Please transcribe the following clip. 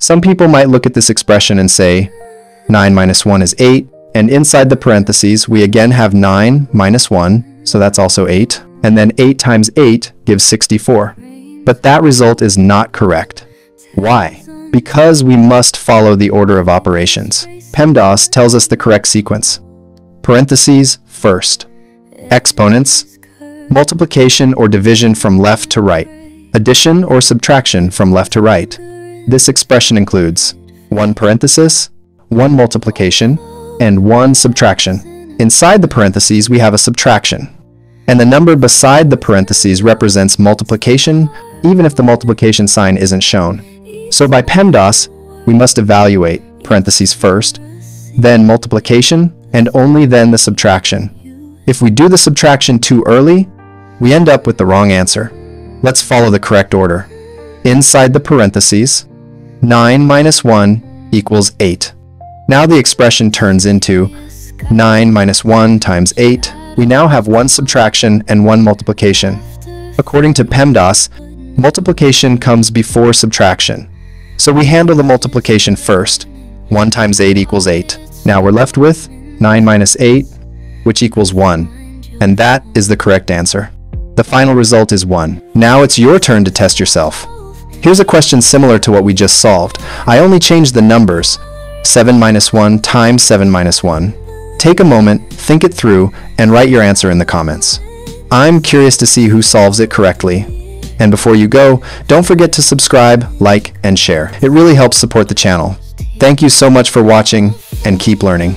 Some people might look at this expression and say, 9 minus 1 is 8, and inside the parentheses, we again have 9 minus 1, so that's also 8, and then 8 times 8 gives 64. But that result is not correct. Why? Because we must follow the order of operations. PEMDAS tells us the correct sequence. Parentheses first. Exponents, multiplication or division from left to right. Addition or subtraction from left to right. This expression includes one parenthesis, one multiplication, and one subtraction. Inside the parentheses, we have a subtraction. And the number beside the parentheses represents multiplication, even if the multiplication sign isn't shown. So by PEMDAS, we must evaluate parentheses first, then multiplication, and only then the subtraction. If we do the subtraction too early, we end up with the wrong answer. Let's follow the correct order. Inside the parentheses, 9 minus 1 equals 8. Now the expression turns into 9 minus 1 times 8. We now have one subtraction and one multiplication. According to PEMDAS, multiplication comes before subtraction. So we handle the multiplication first. 1 times 8 equals 8. Now we're left with 9 minus 8, which equals 1. And that is the correct answer. The final result is 1. Now it's your turn to test yourself. Here's a question similar to what we just solved. I only changed the numbers, 7 minus 1 times 7 minus 1. Take a moment, think it through, and write your answer in the comments. I'm curious to see who solves it correctly. And before you go, don't forget to subscribe, like, and share. It really helps support the channel. Thank you so much for watching, and keep learning.